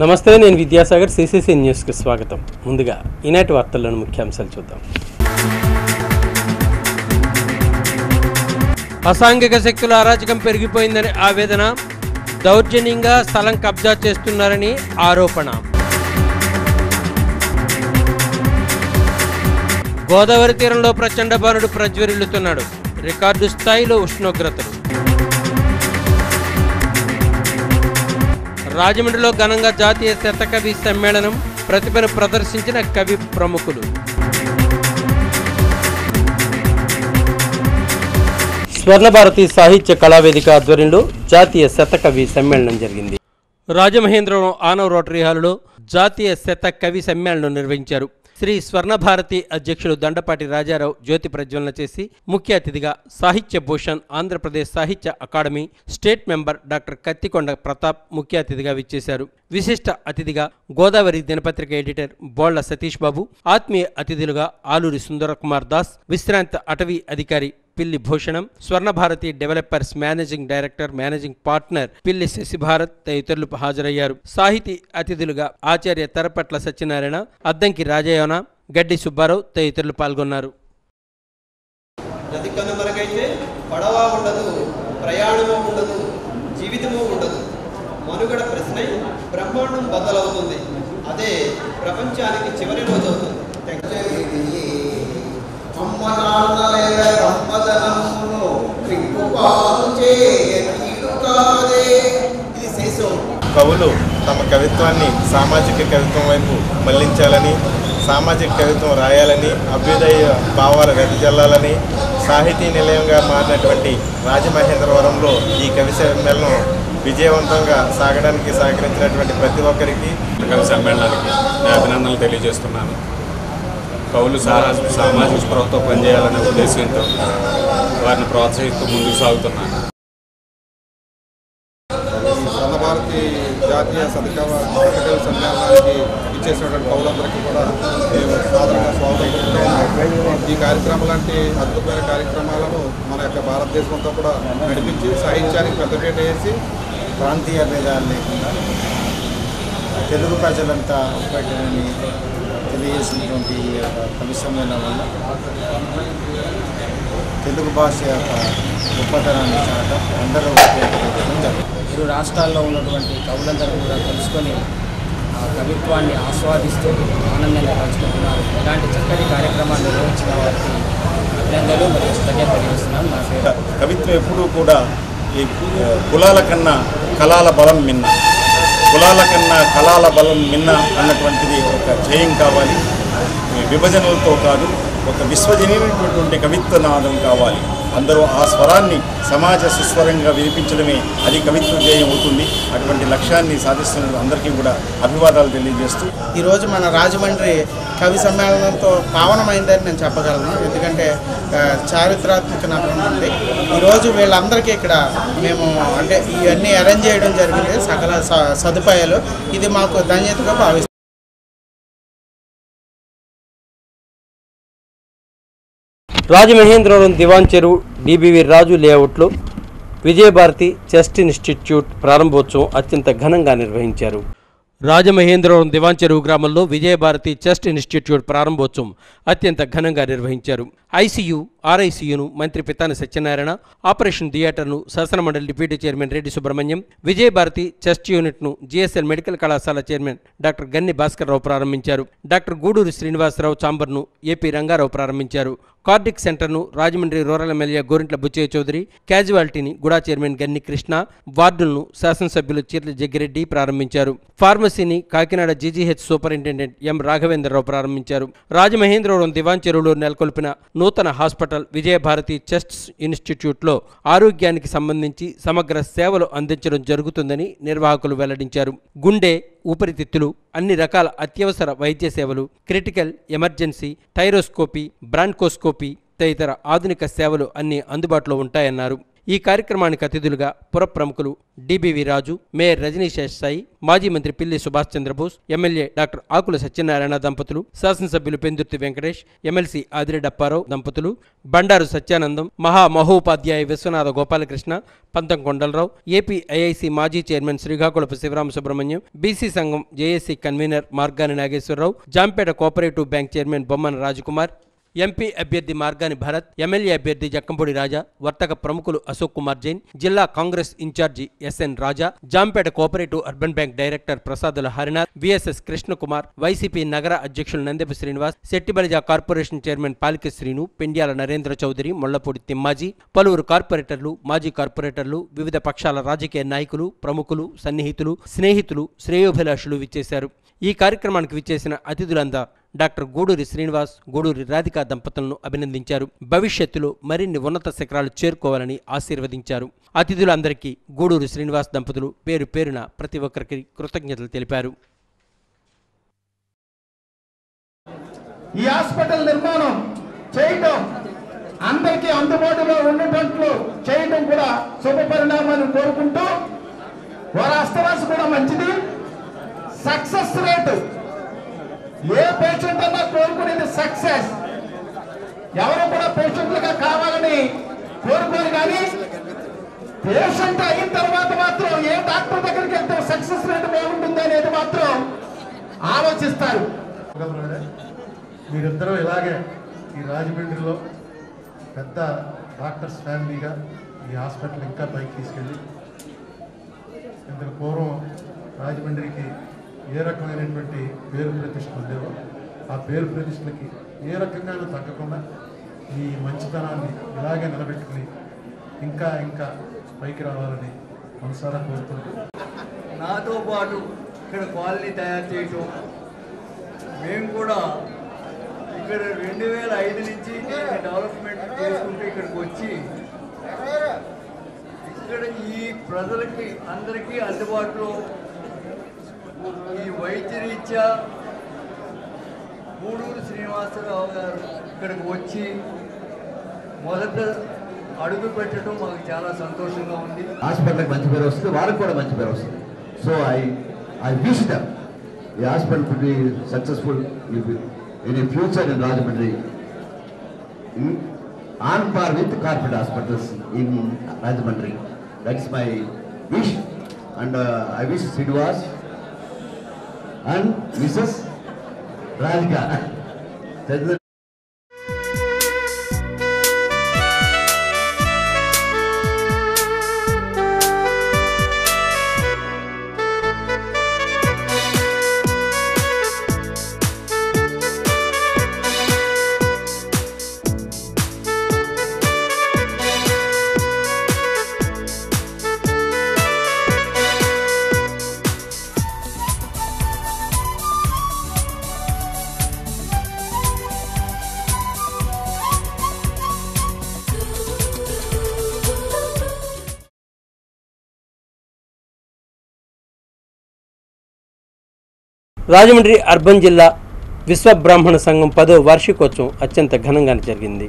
నమస్తే నేను విద్యాసాగర్ సిసిసి న్యూస్కి స్వాగతం. ముందుగా ఈనాటి వార్తల్లోని ముఖ్యాంశాలు చూద్దాం. అసాంఘిక శక్తుల అరాచకం పెరిగిపోయిందని ఆవేదన దౌర్జన్యంగా స్థలం కబ్జా చేస్తున్నారని ఆరోపణ. గోదావరి తీరంలో ప్రచండ బారుడు ప్రజ్వరిల్లుతున్నాడు. రికార్డు స్థాయిలో ఉష్ణోగ్రతలు. రాజమండ్రిలో ఘనంగా జాతీయ శతకవి సమ్మేళనం ప్రతిభను ప్రదర్శించిన కవి ప్రముఖులు. స్వర్ణభారతి సాహిత్య కళావేదిక ఆధ్వర్యంలో జాతీయ శతకవి సమ్మేళనం జరిగింది. రాజమహేంద్రవరం ఆనవ రోటరీ హాలులో జాతీయ శత కవి సమ్మేళనం నిర్వహించారు. శ్రీ స్వర్ణభారతి అధ్యక్షుడు దండపాటి రాజారావు జ్యోతి ప్రజ్వలన చేసి ముఖ్య అతిథిగా Sahitya Bhushan Andhra Pradesh Sahitya academy state member doctor Kattikonda Pratap ముఖ్య అతిథిగా విచ్చేశారు. విశిష్ట అతిథిగా గోదావరి దినపత్రిక ఎడిటర్ బోళ్ళ సతీష్ బాబు ఆత్మీయ అతిథులుగా ఆలూరి సుందరకుమార్ దాస్ విశ్రాంత అటవీ అధికారి Pilli Bhushanam Swarnabharati developers managing director managing partner Pilli Sasibharat తదితరులు హాజరయ్యారు. సాహితీ అతిథులుగా ఆచార్య తరపట్ల సత్యనారాయణ అద్దంకి రాజయోన గడ్డి సుబ్బారావు తదితరులు పాల్గొన్నారు. కనుమరుగైతే పడవ ఉండదు ప్రయాణము ఉండదు జీవితము ఉండదు. మనుగడ ప్రశ్నై బ్రహ్మాండం బదలవుతుంది అదే ప్రపంచానికి చివరి రోజు అవుతుంది. అమ్మనాన్నలేల సంపదనమును త్రిక్కుపాలు చేయనీడు కాదే ఇది శేషం కవులు తమ కవిత్వాన్ని సామాజిక కవిత్వం వైపు మళ్ళించాలని సామాజిక కవిత్వం రాయాలని అభ్యుదయ భావాలు వెదజల్లాలని సాహితీ నిలయంగా మారినటువంటి రాజమహేంద్రవరంలో ఈ కవి సమ్మేళనం విజయవంతంగా సాగడానికి సహకరించినటువంటి ప్రతి ఒక్కరికి కవి సమ్మేళనానికి నేను అభినందనలు తెలియజేస్తున్నాను. కవులు సా సామాజిక స్పృహతో పనిచేయాలనే ఉద్దేశంతో వారిని ప్రోత్సహిస్తూ ముందుకు సాగుతున్నాను. జాతీయ సదకవ సదకవ సమ్మేళనానికి ఇచ్చేసినటువంటి కవులందరికీ కూడా మేము సాధారణంగా స్వాగతం ఈ కార్యక్రమం లాంటి అద్భుతమైన కార్యక్రమాలను మన యొక్క భారతదేశం అంతా కూడా నడిపించి సాహిత్యానికి పెద్దపీట వేసి ప్రాంతీయ భేదాలు లేకుండా తెలుగు ప్రజలంతా ఒకటని తెలియజేసినటువంటి ఈ యొక్క వల్ల తెలుగు భాష యొక్క గొప్పతనాన్ని చాలా అందరూ ఉపయోగించడం ఇరు రాష్ట్రాల్లో ఉన్నటువంటి కవులందరూ కూడా కలుసుకొని ఆ కవిత్వాన్ని ఆస్వాదిస్తూ ఆనందంగా పంచుకుంటున్నారు ఇలాంటి చక్కటి కార్యక్రమాన్ని నిర్వహించిన వారికి అభినందనలు మరియు కృతజ్ఞత నా పేరు కవిత్వం ఎప్పుడూ కూడా ఈ కులాల కన్నా కళాల బలం మిన్న. కులాల కన్నా కళాల బలం మిన్న అన్నటువంటిది ఒక జయం కావాలి. విభజనలతో కాదు. ఒక విశ్వజనీయమైనటువంటి కవిత్వ నాదం కావాలి. అందరూ ఆ స్వరాన్ని సమాజ సుస్వరంగా వినిపించడమే అది కవిత్వ జయం అవుతుంది. అటువంటి లక్ష్యాన్ని సాధిస్తున్న అందరికీ కూడా అభివాదాలు తెలియజేస్తూ. ఈరోజు మన రాజమండ్రి కవి సమ్మేళనంతో పావనమైందని నేను చెప్పగలను. ఎందుకంటే చారిత్రాత్మక నగరం ఉంది. ఈరోజు వీళ్ళందరికీ ఇక్కడ మేము అంటే ఇవన్నీ అరేంజ్ చేయడం జరిగింది. సకల స- సదుపాయాలు. ఇది మాకు ధన్యతగా భావిస్తాం రాజమహేంద్రవరం దివాన్ చెరువు డిబివి రాజు లేఅవుట్లో విజయభారతి చెస్ట్ ఇన్స్టిట్యూట్ ప్రారంభోత్సవం అత్యంత ఘనంగా నిర్వహించారు. రాజమహేంద్రవరం దివాన్ చెరువు గ్రామంలో విజయభారతి చెస్ట్ ఇన్స్టిట్యూట్ ప్రారంభోత్సవం అత్యంత ఘనంగా నిర్వహించారు. ఐసీయూ ఆర్ఐసీయూను మంత్రి పితాని సత్యనారాయణ ఆపరేషన్ థియేటర్ను శాసనమండలి deputy chairman Reddy Subrahmanyam Vijayabharati chest యూనిట్ను జీఎస్ఎల్ మెడికల్ కళాశాల చైర్మన్ డాక్టర్ గన్ని భాస్కర్ రావు ప్రారంభించారు. డాక్టర్ గూడూరు శ్రీనివాసరావు చాంబర్ను ఏపీ రంగారావు ప్రారంభించారు. కార్డిక్ సెంటర్ను రాజమండ్రి రూరల్ ఎమ్మెల్యే గోరింట్ల బుచ్చయ్య చౌదరి క్యాజువాలిటీని గుడా చైర్మన్ గన్ని కృష్ణ వార్డులను శాసనసభ్యులు చీర్ల జగ్గిరెడ్డి ప్రారంభించారు. ఫార్మసీని Kakinada GGH superintendent M Raghavendrarao ప్రారంభించారు. రాజమహేంద్రవరం దివాన్ చెరువులో నెలకొల్పిన నూతన హాస్పిటల్ విజయభారతి చెస్ట్ ఇన్స్టిట్యూట్లో ఆరోగ్యానికి సంబంధించి సమగ్ర సేవలు అందించడం జరుగుతుందని నిర్వాహకులు వెల్లడించారు. గుండె ఊపిరితిత్తులు అన్ని రకాల అత్యవసర వైద్య సేవలు క్రిటికల్ ఎమర్జెన్సీ థైరోస్కోపీ బ్రాంకోస్కోపీ తదితర ఆధునిక సేవలు అన్ని అందుబాటులో ఉంటాయన్నారు. ఈ కార్యక్రమానికి అతిథులుగా పుర ప్రముఖులు డిబివి రాజు మేయర్ రజనీ శేషసాయి మాజీ మంత్రి పిల్లి సుభాష్ చంద్రబోస్ ఎమ్మెల్యే డాక్టర్ ఆకుల సత్యనారాయణ దంపతులు శాసనసభ్యులు పెందుర్తి వెంకటేష్ ఎమ్మెల్సీ ఆదిరెడ్డప్పారావు దంపతులు బండారు సత్యానందం మహా మహోపాధ్యాయ విశ్వనాథ గోపాలకృష్ణ పంతం కొండలరావు ఏపీ ఐఐసి మాజీ చైర్మన్ శ్రీకాకుళపు శివరామ సుబ్రహ్మణ్యం బీసీ సంఘం JAC convener Margani Nageswararao Jampeta cooperative bank chairman Bommana Rajakumar MP అభ్యర్థి మార్గాని భరత్ ఎమ్మెల్యే అభ్యర్థి జక్కంపూడి రాజా వర్తక ప్రముఖులు అశోక్ కుమార్ జైన్ జిల్లా Congress in charge S N Raja Jampeta cooperative urban bank director Prasadula Harinath V S S Krishnakumar YCP నగర అధ్యక్షులు Nandepu Srinivas Settibalija corporation chairman Palika Srinu Pendyala Narendra Chowdary Mollapudi Timmaji పలువురు కార్పొరేటర్లు మాజీ కార్పొరేటర్లు వివిధ పక్షాల రాజకీయ నాయకులు ప్రముఖులు సన్నిహితులు స్నేహితులు శ్రేయోభిలాషులు విచ్చేశారు. ఈ కార్యక్రమానికి విచ్చేసిన అతిథులంతా డాక్టర్ గూడూరి శ్రీనివాస్ గూడూరి రాధిక దంపతులను అభినందించారు. భవిష్యత్తులో మరిన్ని ఉన్నత శిఖరాలు చేరుకోవాలని ఆశీర్వదించారు. అతిథులందరికీ గూడూరి శ్రీనివాస్ దంపతులు పేరు పేరున ప్రతి ఒక్కరికి కృతజ్ఞతలు తెలిపారు. ఈ హాస్పిటల్ నిర్మాణం చేయటం అందరికీ అందుబాటులో ఉండేటట్లు చేయటం కూడా శుభ పరిణామాన్ని కోరుకుంటూ వారి అస్తవాసు కూడా మంచిది. Success rate. ఏ పేషెంట్ అన్నా కోరుకునేది సక్సెస్ ఎవరు కూడా పేషెంట్లుగా కావాలని కోరుకోరు కానీ పేషెంట్ అయిన తర్వాత మాత్రం ఏ డాక్టర్ దగ్గరికి వెళ్తే సక్సెస్ రేట్ బాగుంటుంది అనేది మాత్రం ఆలోచిస్తారు. మీరిద్దరూ ఇలాగే ఈ రాజమండ్రిలో పెద్ద డాక్టర్స్ ఫ్యామిలీగా ఈ హాస్పిటల్ ఇంకా పైకి తీసుకెళ్ళి ఇంతకు పూర్వం రాజమండ్రికి ఏ రకమైనటువంటి పేరు ప్రతిష్టలు ఉండేవో ఆ పేరు ప్రతిష్టలకి ఏ రకంగానూ తగ్గకుండా ఈ మంచితనాన్ని ఇలాగే నిలబెట్టుకుని ఇంకా ఇంకా పైకి రావాలని మనసారా కోరుకుంటూ నాతో పాటు ఇక్కడ కాలనీ తయారు చేయటం మేము కూడా ఇక్కడ రెండు వేల ఐదు నుంచి డెవలప్మెంట్ చేసుకుంటూ ఇక్కడికి వచ్చి ఇక్కడ ఈ ప్రజలకి అందరికీ అందుబాటులో ఈ వైద్యరీత్యా గూడూరు శ్రీనివాసరావు గారు ఇక్కడికి వచ్చి మొదట అడుగు పెట్టడం మాకు చాలా సంతోషంగా ఉంది. హాస్పిటల్కి మంచి పేరు వస్తుంది వారికి కూడా మంచి పేరు వస్తుంది. So I I wish them ఈ hospital to be successful in future in Rajahmundry on par with corporate hospitals in Rajahmundry that's my wish and I wish Srinivas and Mrs Radhika Rajahmundry urban జిల్లా విశ్వబ్రాహ్మణ సంఘం పదో వార్షికోత్సవం అత్యంత ఘనంగా జరిగింది.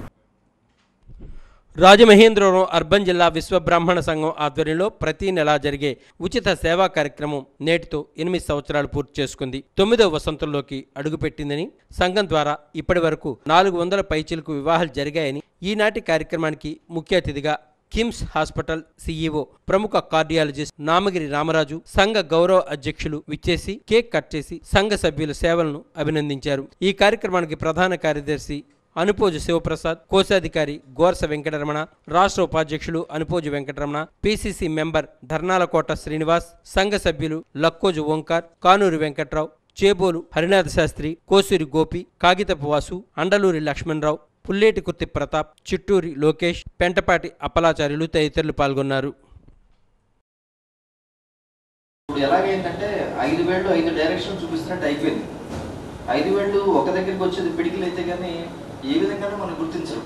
Rajamahendravaram urban జిల్లా విశ్వబ్రాహ్మణ సంఘం ఆధ్వర్యంలో ప్రతి నెలా జరిగే ఉచిత సేవా కార్యక్రమం నేటితో ఎనిమిది సంవత్సరాలు పూర్తి చేసుకుంది. తొమ్మిదవ వసంతంలోకి అడుగుపెట్టిందని సంఘం ద్వారా ఇప్పటి వరకు నాలుగు వందల పైచిలకు వివాహాలు జరిగాయని ఈనాటి కార్యక్రమానికి ముఖ్య అతిథిగా కిమ్స్ హాస్పిటల్ సీఈఓ ప్రముఖ కార్డియాలజిస్ట్ నామగిరి రామరాజు సంఘ గౌరవ అధ్యక్షులు విచ్చేసి కేక్ కట్ చేసి సంఘ సభ్యుల సేవలను అభినందించారు. ఈ కార్యక్రమానికి ప్రధాన కార్యదర్శి అనుపోజు శివప్రసాద్ కోశాధికారి గోర్స వెంకటరమణ రాష్ట్ర ఉపాధ్యక్షులు అనుపోజు వెంకటరమణ పిసిసి మెంబర్ ధర్నాలకోట శ్రీనివాస్ సంఘ సభ్యులు లక్కోజు ఓంకార్ కానూరి వెంకట్రావు చేబోలు హరినాథ శాస్త్రి కోసూరి గోపి కాగితపు వాసు అండలూరి లక్ష్మణరావు పుల్లేటి కుర్తి ప్రతాప్ చిట్టూరి లోకేష్ పెంటపాటి అప్పలాచార్యులు తదితరులు పాల్గొన్నారు. ఇప్పుడు ఎలాగైందంటే ఐదు వేళ్ళు ఐదు డైరెక్షన్ చూపిస్తున్నట్టు అయిపోయింది. ఐదు వేళ్ళు ఒక దగ్గరికి వచ్చేది పిడికిలు అయితే కానీ ఏ విధంగానూ మనం గుర్తించరు.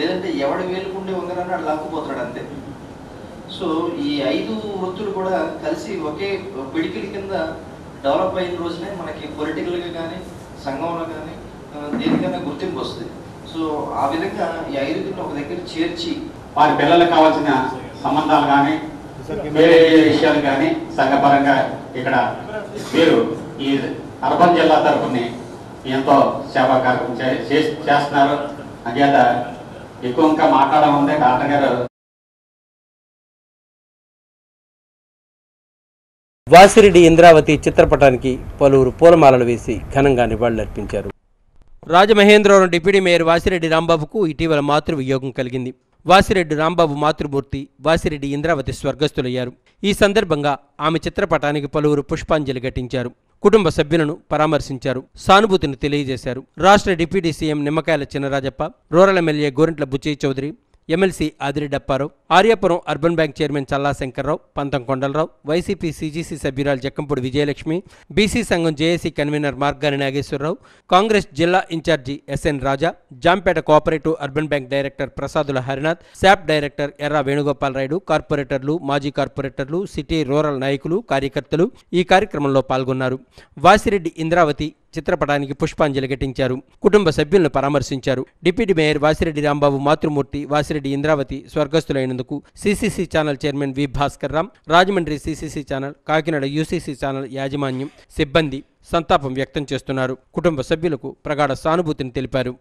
లేదంటే ఎవడి వేలుకుండే ఉంగరాన్ని అక్కడ లాక్కుపోతాడు అంతే. సో ఈ ఐదు వృత్తులు కూడా కలిసి ఒకే పిడికిల కింద డెవలప్ అయిన రోజునే మనకి పొలిటికల్గా కానీ సంఘంలో కానీ దేనికైనా గుర్తింపు వస్తుంది. సో ఆ విధంగా ఈ ఐదుగురిని ఒక దగ్గర చేర్చి వారి పిల్లలకు కావాల్సిన సంబంధాలు కానీ వేరే విషయాలు కానీ సంఘపరంగా ఇక్కడ మీరు ఈ అర్బన్ జిల్లా తరఫుని ఎంతో సేవా కార్యక్రమం చేస్తున్నారు. అంచేత ఎక్కువ ఇంకా మాట్లాడడం ఉంది. డాక్టర్ గారు వాసిరెడ్డి ఇంద్రావతి చిత్రపటానికి పలువురు పూలమాలలు వేసి ఘనంగా నివాళులర్పించారు. రాజమహేంద్రవరం డిప్యూటీ మేయర్ వాసిరెడ్డి రాంబాబుకు ఇటీవల మాతృ వియోగం కలిగింది. వాసిరెడ్డి రాంబాబు మాతృమూర్తి వాసిరెడ్డి ఇంద్రావతి స్వర్గస్థులయ్యారు. ఈ సందర్భంగా ఆమె చిత్రపటానికి పలువురు పుష్పాంజలి ఘటించారు. కుటుంబ సభ్యులను పరామర్శించారు. సానుభూతిని తెలియజేశారు. రాష్ట్ర deputy CM Nimmakayala Chinarajappa rural MLA Gorantla Butchaiah Chowdary MLC Adireddy Apparao Aryapuram urban bank chairman Challa Sankararao Pantham Kondalarao YCP CGC సభ్యురాలు జక్కంపూడి విజయలక్ష్మి బీసీ సంఘం JAC convener Margani Nageswararao Congress జిల్లా incharge SN Raja Jampeta cooperative urban bank director Prasadula Harinath SAAP director Erra Venugopal Rayudu కార్పొరేటర్లు మాజీ కార్పొరేటర్లు city rural నాయకులు కార్యకర్తలు ఈ కార్యక్రమంలో పాల్గొన్నారు. వాసిరెడ్డి ఇంద్రావతి చిత్రపటానికి పుష్పాంజలి ఘటించారు. కుటుంబ సభ్యులను పరామర్శించారు. డిప్యూటీ మేయర్ వాసిరెడ్డి రాంబాబు మాతృమూర్తి Vasireddy Indravati స్వర్గస్థులైనందుకు CCC channel chairman V Bhaskar Ram Rajahmundry CCC channel Kakinada UCC channel యాజమాన్యం సిబ్బంది సంతాపం వ్యక్తం చేస్తున్నారు. కుటుంబ సభ్యులకు ప్రగాఢ సానుభూతిని తెలిపారు.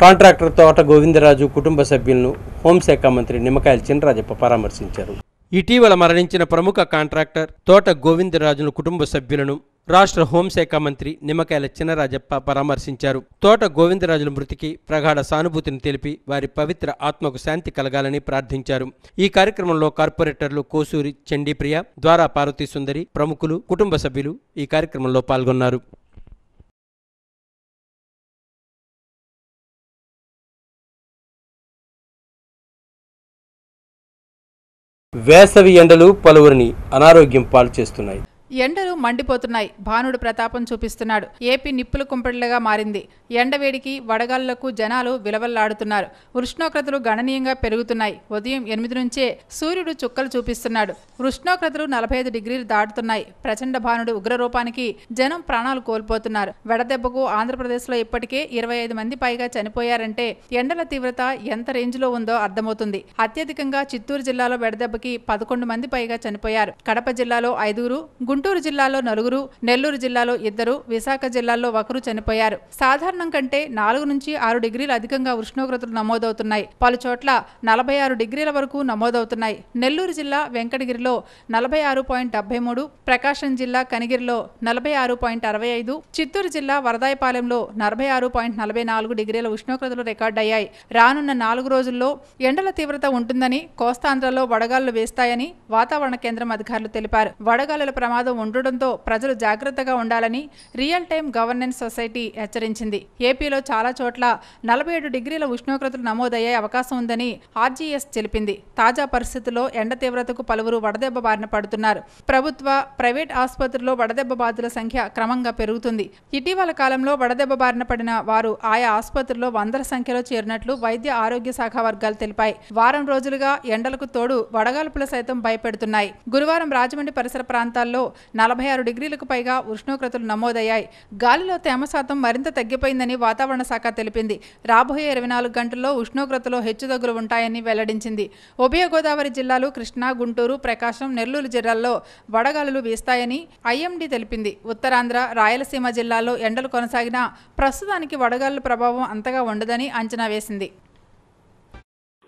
కాంట్రాక్టర్ తోట గోవిందరాజు కుటుంబ సభ్యులను హోంశాఖ మంత్రి నిమ్మకాయల చినరాజప్ప పరామర్శించారు. ఇటీవల మరణించిన ప్రముఖ కాంట్రాక్టర్ తోట గోవిందరాజును కుటుంబ సభ్యులను రాష్ట్ర హోంశాఖ మంత్రి నిమ్మకాయల చినరాజప్ప పరామర్శించారు. తోట గోవిందరాజుల మృతికి ప్రగాఢ సానుభూతిని తెలిపి వారి పవిత్ర ఆత్మకు శాంతి కలగాలని ప్రార్థించారు. ఈ కార్యక్రమంలో కార్పొరేటర్లు కోసూరి చండీప్రియ ద్వారా పార్వతీ సుందరి ప్రముఖులు కుటుంబ సభ్యులు ఈ కార్యక్రమంలో పాల్గొన్నారు. వేసవి ఎండలు పలువురిని అనారోగ్యం పాలు చేస్తున్నాయి ఎండలు మండిపోతున్నాయి. భానుడు ప్రతాపం చూపిస్తున్నాడు. ఏపీ నిప్పుల కుంపడిలుగా మారింది. ఎండవేడికి వడగాళ్ళకు జనాలు విలవల్లాడుతున్నారు. ఉష్ణోగ్రతలు గణనీయంగా పెరుగుతున్నాయి. ఉదయం ఎనిమిది నుంచే సూర్యుడు చుక్కలు చూపిస్తున్నాడు. ఉష్ణోగ్రతలు నలభై ఐదు డిగ్రీలు దాటుతున్నాయి. ప్రచండ భానుడు ఉగ్రరూపానికి జనం ప్రాణాలు కోల్పోతున్నారు. వెడదెబ్బకు ఆంధ్రప్రదేశ్లో ఇప్పటికే ఇరవై ఐదు మంది పైగా చనిపోయారంటే ఎండల తీవ్రత ఎంత రేంజ్లో ఉందో అర్థమవుతుంది. అత్యధికంగా చిత్తూరు జిల్లాలో వెడదెబ్బకి పదకొండు మంది పైగా చనిపోయారు. కడప జిల్లాలో ఐదుగురు గుంటూరు జిల్లాలో నలుగురు నెల్లూరు జిల్లాలో ఇద్దరు విశాఖ జిల్లాలో ఒకరు చనిపోయారు. సాధారణం కంటే నాలుగు నుంచి ఆరు డిగ్రీలు అధికంగా ఉష్ణోగ్రతలు నమోదవుతున్నాయి. పలు చోట్ల నలభై ఆరు డిగ్రీల వరకు నమోదవుతున్నాయి. నెల్లూరు జిల్లా వెంకటగిరిలో నలభై ఆరు పాయింట్ డెబ్బై మూడు ప్రకాశం జిల్లా కనిగిరిలో నలభై ఆరు పాయింట్ అరవై ఐదు చిత్తూరు జిల్లా వరదాయపాలెంలో నలభై ఆరు పాయింట్ నలభై నాలుగు డిగ్రీల ఉష్ణోగ్రతలు రికార్డయ్యాయి. రానున్న నాలుగు రోజుల్లో ఎండల తీవ్రత ఉంటుందని కోస్తాంధ్రలో వడగాళ్ళు వేస్తాయని వాతావరణ కేంద్రం అధికారులు తెలిపారు. వడగాలుల ప్రమాదం ప్రమాదం ఉండడంతో ప్రజలు జాగ్రత్తగా ఉండాలని రియల్ టైం గవర్నెన్స్ సొసైటీ హెచ్చరించింది. ఏపీలో చాలా చోట్ల నలభై ఏడు డిగ్రీల ఉష్ణోగ్రతలు నమోదయ్యే అవకాశం ఉందని ఆర్జీఎస్ తెలిపింది. తాజా పరిస్థితుల్లో ఎండ తీవ్రతకు పలువురు వడదెబ్బ బారిన పడుతున్నారు. ప్రభుత్వ ప్రైవేట్ ఆసుపత్రుల్లో వడదెబ్బ బాధితుల సంఖ్య క్రమంగా పెరుగుతుంది. ఇటీవల కాలంలో వడదెబ్బ బారిన పడిన వారు ఆయా ఆసుపత్రుల్లో వందల సంఖ్యలో చేరినట్లు వైద్య ఆరోగ్య శాఖ వర్గాలు తెలిపాయి. వారం రోజులుగా ఎండలకు తోడు వడగాల్పులు సైతం భయపెడుతున్నాయి. గురువారం రాజమండ్రి పరిసర ప్రాంతాల్లో నలభై ఆరు డిగ్రీలకు పైగా ఉష్ణోగ్రతలు నమోదయ్యాయి. గాలిలో తేమ శాతం మరింత తగ్గిపోయిందని వాతావరణ శాఖ తెలిపింది. రాబోయే ఇరవై నాలుగు గంటల్లో ఉష్ణోగ్రతలో హెచ్చుతగ్గులు ఉంటాయని వెల్లడించింది. ఉభయ గోదావరి జిల్లాలు కృష్ణా గుంటూరు ప్రకాశం నెల్లూరు జిల్లాల్లో వడగాలులు వీస్తాయని ఐఎండి తెలిపింది. ఉత్తరాంధ్ర రాయలసీమ జిల్లాల్లో ఎండలు కొనసాగినా ప్రస్తుతానికి వడగాలుల ప్రభావం అంతగా ఉండదని అంచనా వేసింది.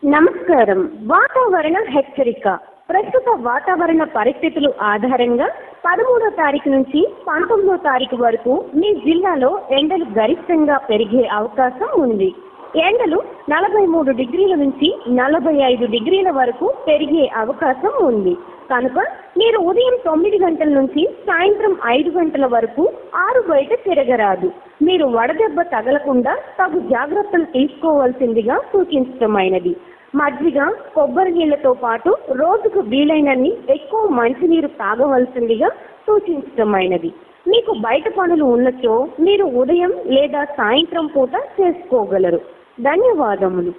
నమస్కారం. వాతావరణ హెచ్చరిక. ప్రస్తుత వాతావరణ పరిస్థితులు ఆధారంగా పదమూడో తారీఖు నుంచి పంతొమ్మిదో తారీఖు వరకు మీ జిల్లాలో ఎండలు గరిష్టంగా పెరిగే అవకాశం ఉంది. ఎండలు నలభై మూడు డిగ్రీల నుంచి నలభై ఐదు డిగ్రీల వరకు పెరిగే అవకాశం ఉంది. కనుక మీరు ఉదయం తొమ్మిది గంటల నుంచి సాయంత్రం ఐదు గంటల వరకు ఆరు బయట తిరగరాదు. మీరు వడదెబ్బ తగలకుండా తగు జాగ్రత్తలు తీసుకోవాల్సిందిగా సూచించటమైనది. మజ్జిగ కొబ్బరి నీళ్ళతో పాటు రోజుకు వీలైనన్ని ఎక్కువ మంచినీరు తాగవలసిందిగా సూచించటమైనది. మీకు బయట పనులు ఉన్నచో మీరు ఉదయం లేదా సాయంత్రం పూట చేసుకోగలరు. ధన్యవాదములు.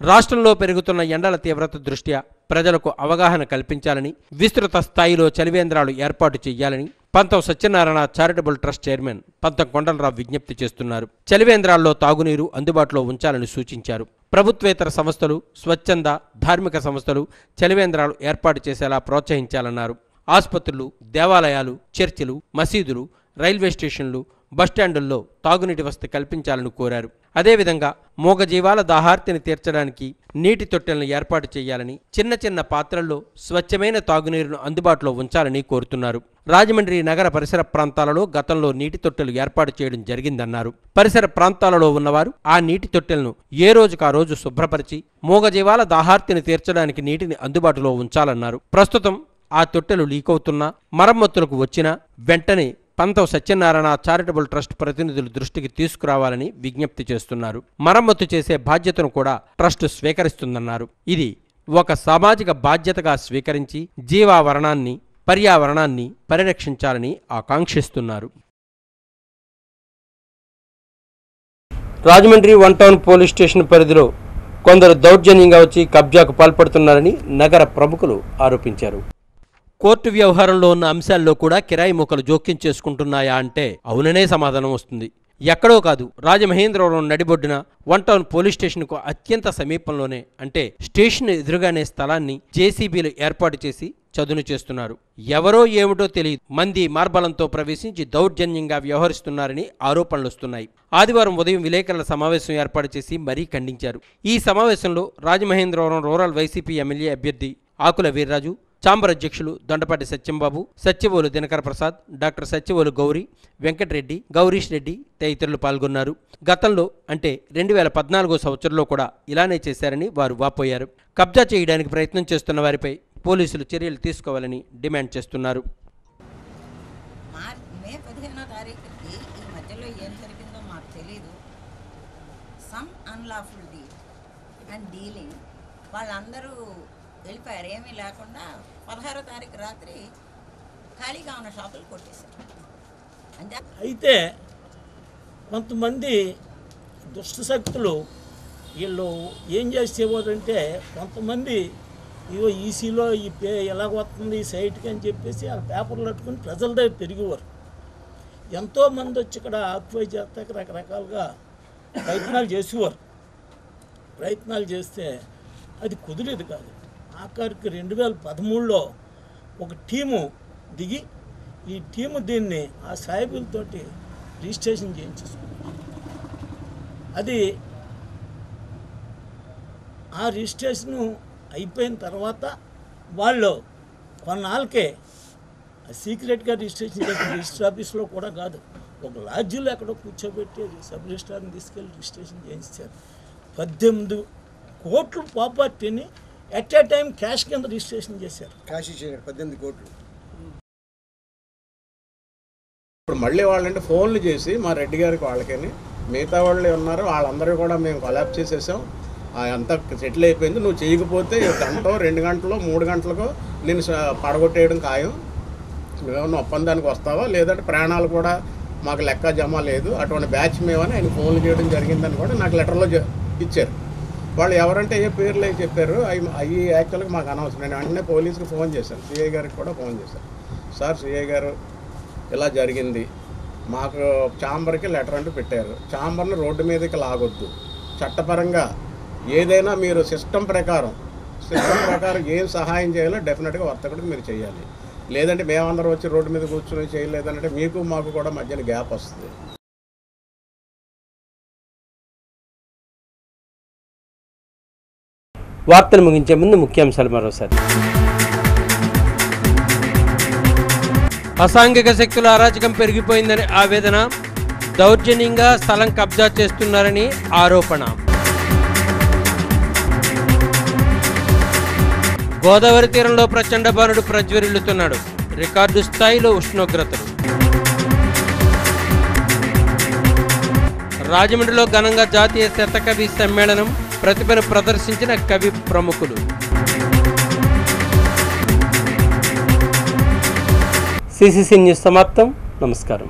రాష్ట్రంలో పెరుగుతున్న ఎండల తీవ్రత దృష్ట్యా ప్రజలకు అవగాహన కల్పించాలని విస్తృత స్థాయిలో చలివేంద్రాలు ఏర్పాటు చేయాలని పంతం సత్యనారాయణ చారిటబుల్ ట్రస్ట్ చైర్మన్ పంతం కొండలరావు విజ్ఞప్తి చేస్తున్నారు. చలివేంద్రాల్లో తాగునీరు అందుబాటులో ఉంచాలని సూచించారు. ప్రభుత్వేతర సంస్థలు స్వచ్ఛంద ధార్మిక సంస్థలు చలివేంద్రాలు ఏర్పాటు చేసేలా ప్రోత్సహించాలన్నారు. ఆసుపత్రులు దేవాలయాలు చర్చిలు మసీదులు రైల్వే స్టేషన్లు బస్టాండుల్లో తాగునీటి వసతి కల్పించాలని కోరారు. అదేవిధంగా మూగజీవాల దాహార్తిని తీర్చడానికి నీటి తొట్టెలను ఏర్పాటు చేయాలని చిన్న చిన్న పాత్రల్లో స్వచ్ఛమైన తాగునీరును అందుబాటులో ఉంచాలని కోరుతున్నారు. రాజమండ్రి నగర పరిసర ప్రాంతాలలో గతంలో నీటి తొట్టెలు ఏర్పాటు చేయడం జరిగిందన్నారు. పరిసర ప్రాంతాలలో ఉన్నవారు ఆ నీటి తొట్టెలను ఏ రోజుకా రోజు శుభ్రపరిచి మూగజీవాల దాహార్తిని తీర్చడానికి నీటిని అందుబాటులో ఉంచాలన్నారు. ప్రస్తుతం ఆ తొట్టెలు లీకవుతున్నా మరమ్మతులకు వచ్చినా వెంటనే పంతవ సత్యనారాయణ చారిటబుల్ ట్రస్ట్ ప్రతినిధులు దృష్టికి తీసుకురావాలని విజ్ఞప్తి చేస్తున్నారు. మరమ్మతు చేసే బాధ్యతను కూడా ట్రస్ట్ స్వీకరిస్తుందన్నారు. ఇది ఒక సామాజిక బాధ్యతగా స్వీకరించి జీవావరణాన్ని పర్యావరణాన్ని పరిరక్షించాలని ఆకాంక్షిస్తున్నారు. Rajahmundry one town police station పరిధిలో కొందరు దౌర్జన్యంగా వచ్చి కబ్జాకు పాల్పడుతున్నారని నగర ప్రముఖులు ఆరోపించారు. కోర్టు వ్యవహారంలో ఉన్న అంశాల్లో కూడా కిరాయి మొక్కలు జోక్యం చేసుకుంటున్నాయా అంటే అవుననే సమాధానం వస్తుంది. ఎక్కడో కాదు రాజమహేంద్రవరం నడిబొడ్డున వన్ టౌన్ పోలీస్ స్టేషన్కు అత్యంత సమీపంలోనే అంటే స్టేషన్ ఎదురుగానే స్థలాన్ని జేసీబీలు ఏర్పాటు చేసి చదును చేస్తున్నారు. ఎవరో ఏమిటో తెలియదు. మంది మార్బలంతో ప్రవేశించి దౌర్జన్యంగా వ్యవహరిస్తున్నారని ఆరోపణలు వస్తున్నాయి. ఆదివారం ఉదయం విలేకరుల సమావేశం ఏర్పాటు చేసి మరీ ఖండించారు. ఈ సమావేశంలో రాజమహేంద్రవరం రూరల్ వైసీపీ ఎమ్మెల్యే అభ్యర్థి ఆకుల వీర్రాజు చాంబర్ అధ్యక్షులు దొండపాటి సత్యంబాబు సత్యవోలు దినకర ప్రసాద్ డాక్టర్ సత్యవోలు గౌరీ వెంకటరెడ్డి గౌరీష్ రెడ్డి తదితరులు పాల్గొన్నారు. గతంలో అంటే రెండు వేల పద్నాలుగో సంవత్సరంలో కూడా ఇలానే చేశారని వారు వాపోయారు. కబ్జా చేయడానికి ప్రయత్నం చేస్తున్న వారిపై పోలీసులు చర్యలు తీసుకోవాలని డిమాండ్ చేస్తున్నారు. Some unlawful deal and dealing వాళ్ళందరూ వెళ్ళిపోయారు ఏమీ లేకుండా పదహారో తారీఖు రాత్రి ఖాళీగా ఉన్న షాపులు కొట్టేశారు. అంతే. అయితే కొంతమంది దుష్టశక్తులు వీళ్ళు ఏం చేసేవారంటే కొంతమంది ఇగో ఈసీలో ఈ పే ఎలాగ వస్తుంది ఈ సైట్కి అని చెప్పేసి ఆ పేపర్లు పట్టుకుని ప్రజల దగ్గర పెరిగేవారు ఎంతోమంది వచ్చి ఇక్కడ ఆక్యుపై చేస్తాక రకరకాలుగా ప్రయత్నాలు చేసేవారు. ప్రయత్నాలు చేస్తే అది కుదిరేది కాదు. ఆఖరికి రెండు వేల పదమూడులో ఒక టీము దిగి ఈ టీము దీన్ని ఆ సాయిబులతోటి రిజిస్ట్రేషన్ చేయించేసుకుంది. అది ఆ రిజిస్ట్రేషను అయిపోయిన తర్వాత వాళ్ళు కొన్నాళ్ళకే సీక్రెట్గా రిజిస్ట్రేషన్ చేసిన రిజిస్టర్ ఆఫీస్లో కూడా కాదు ఒక లాడ్జీలో ఎక్కడో కూర్చోబెట్టి సబ్ రిజిస్ట్రార్ని తీసుకెళ్ళి రిజిస్ట్రేషన్ చేయించారు. పద్దెనిమిది కోట్లు ప్రాపర్టీని ఎట్ ఏ టైం క్యాష్ కింద రిజిస్ట్రేషన్ చేశారు. క్యాష్ ఇచ్చారు పద్దెనిమిది కోట్లు. ఇప్పుడు మళ్ళీ వాళ్ళంటే ఫోన్లు చేసి మా రెడ్డి గారికి వాళ్ళకని మిగతా వాళ్ళు ఉన్నారు వాళ్ళందరూ కూడా మేము కొలాబ్ చేసేసాం. అంతా సెటిల్ అయిపోయింది. నువ్వు చేయకపోతే గంట రెండు గంటలో మూడు గంటలకు నేను పడగొట్టేయడం ఖాయం. నువ్వేమన్నా ఒప్పందానికి వస్తావా? లేదంటే ప్రాణాలు కూడా మాకు లెక్క జమ లేదు. అటువంటి బ్యాచ్ మేమని ఆయన ఫోన్లు చేయడం జరిగిందని కూడా నాకు లెటర్లో ఇచ్చారు. వాళ్ళు ఎవరంటే ఏ పేర్లు చెప్పారు అవి అవి యాక్చువల్గా మాకు అనవసరం. నేను వెంటనే పోలీసుకి ఫోన్ చేశాను. సిఐ గారికి కూడా ఫోన్ చేశాను. సార్ సిఐ గారు ఇలా జరిగింది. మాకు చాంబర్కి లెటర్ అంటూ పెట్టారు. చాంబర్ను రోడ్డు మీదకి లాగొద్దు. చట్టపరంగా ఏదైనా మీరు సిస్టమ్ ప్రకారం సిస్టమ్ ప్రకారం ఏం సహాయం చేయాలో డెఫినెట్గా వర్తకుడికి మీరు చేయాలి లేదంటే మేమందరం వచ్చి రోడ్డు మీద కూర్చొని చేయలేదంటే మీకు మాకు కూడా మధ్యన గ్యాప్ వస్తుంది. వార్తలు ముగించే ముందు ముఖ్యాంశాలు మరోసారి. అసాంఘిక శక్తుల అరాచకం పెరిగిపోయిందని ఆవేదన దౌర్జన్యంగా స్థలం కబ్జా చేస్తున్నారని ఆరోపణ. గోదావరి తీరంలో ప్రచండ బాణుడు ప్రజ్వరిల్లుతున్నాడు. రికార్డు స్థాయిలో ఉష్ణోగ్రతలు. రాజమండ్రిలో ఘనంగా జాతీయ శతకవి సమ్మేళనం ప్రతిభను ప్రదర్శించిన కవి ప్రముఖులు. సిసిసి న్యూస్ సమాప్తం. నమస్కారం.